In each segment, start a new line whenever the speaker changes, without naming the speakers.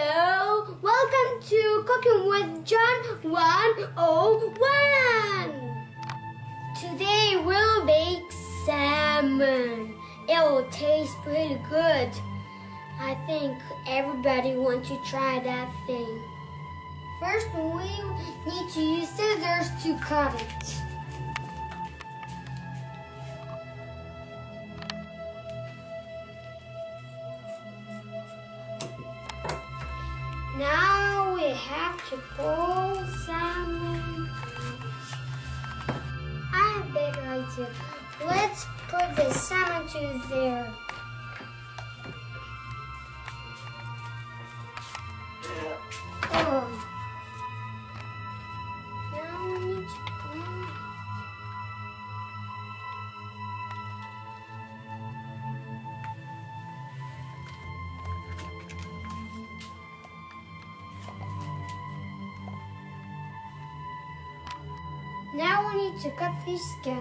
Hello, welcome to Cooking with John 101. Today we'll make salmon. It will taste pretty good. I think everybody wants to try that thing. First, we need to use scissors to cut it. Now we have to pull salmon. I have a better idea. Let's put the salmon to there. Now we need to cut the skin.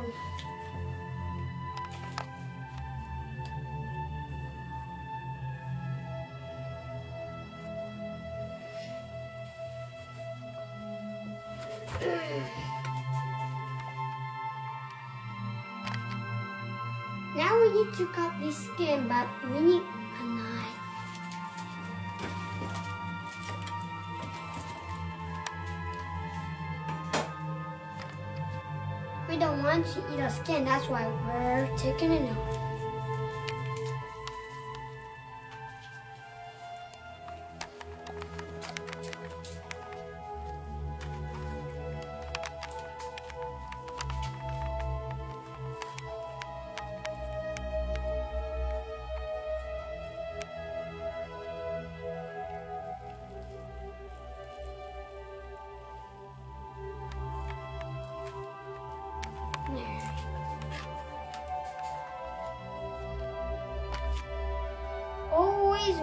Now we need to cut the skin, but we need a don't want to eat a skin, that's why we're taking it out.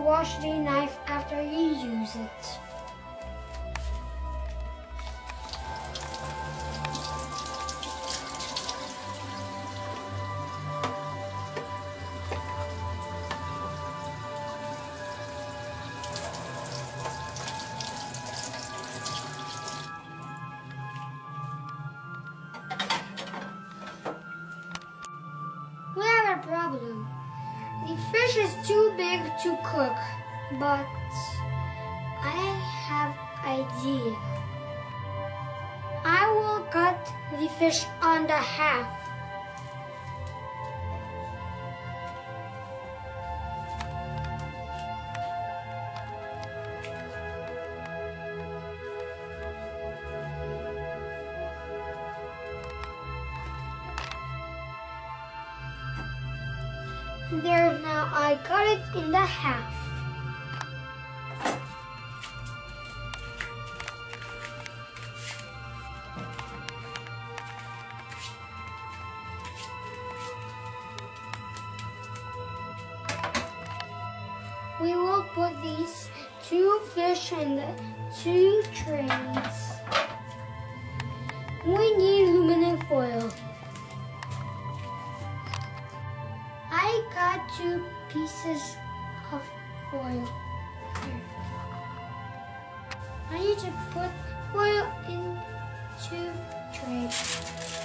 Wash the knife after you use it. We have a problem. The fish is too big to cook, but I have idea. I will cut the fish on the half. There now I cut it in the half. We will put these two fish in the two trays. Got two pieces of foil. I need to put foil into two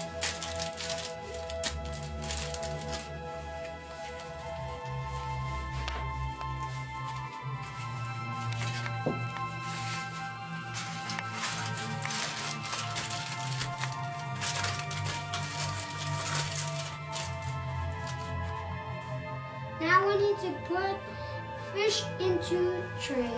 to put fish into tray.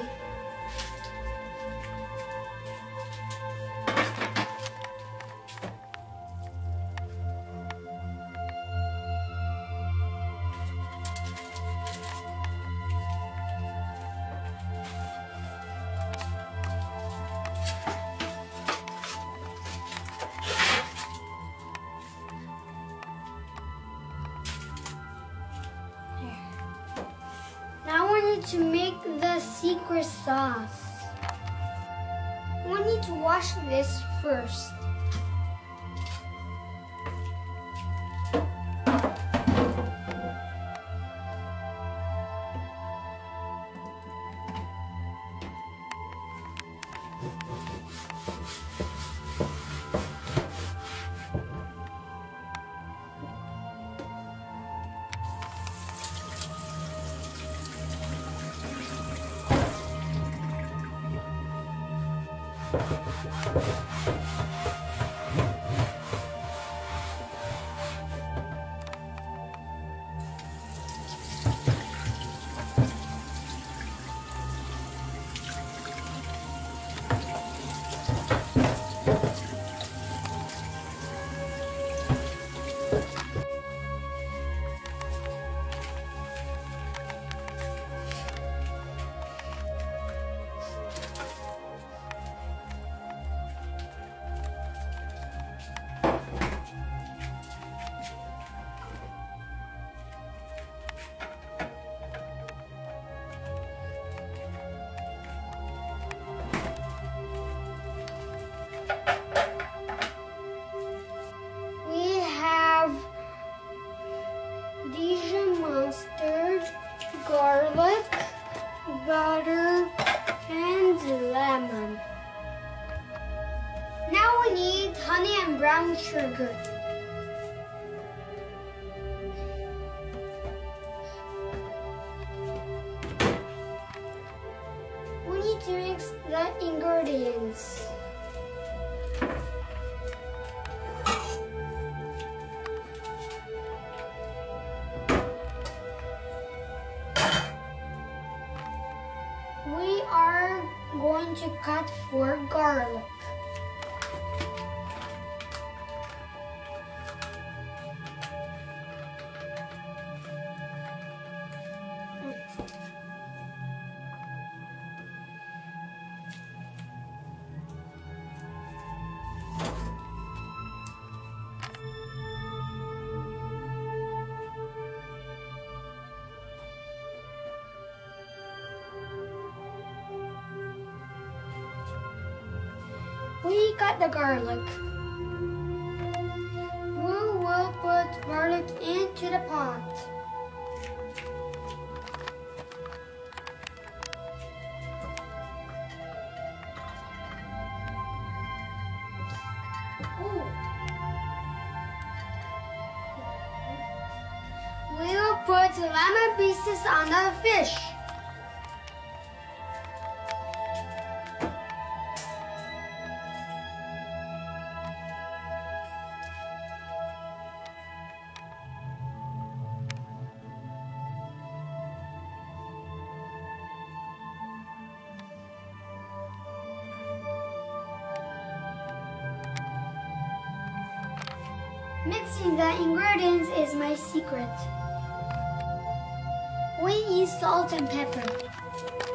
To make the secret sauce. We need to wash this first. Sugar. We need to mix the ingredients. We are going to cut four garlic. We cut the garlic. We will put garlic into the pot. Ooh. We will put lemon pieces on the fish. The ingredients is my secret. We use salt and pepper.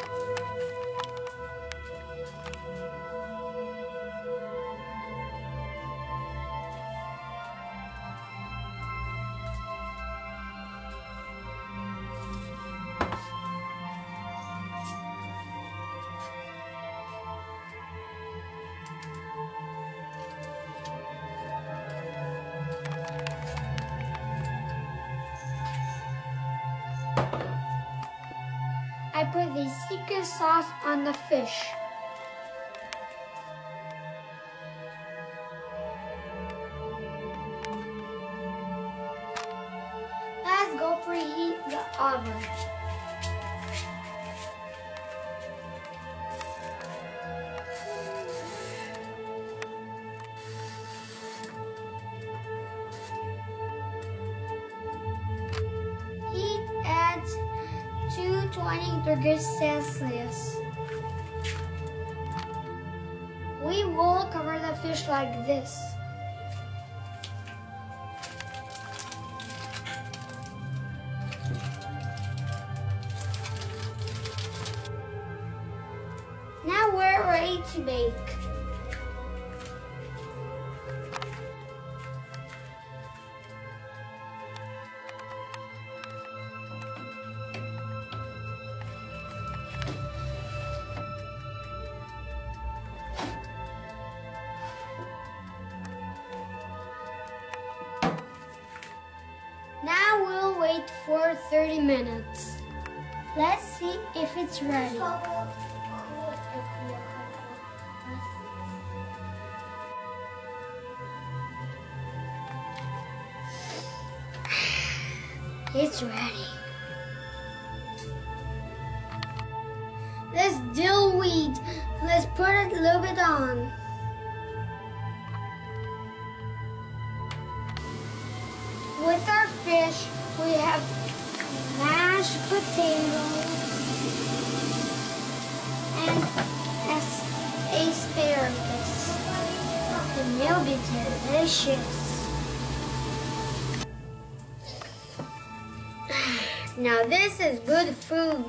Put the secret sauce on the fish. Let's go preheat the oven. Degrees Celsius. We will cover the fish like this. cooked for 30 minutes. Let's see if it's ready. It's ready. Let's dill weed. Let's put a little bit on. With our fish, we have mashed potatoes and asparagus. And they'll be delicious. Now this is good food.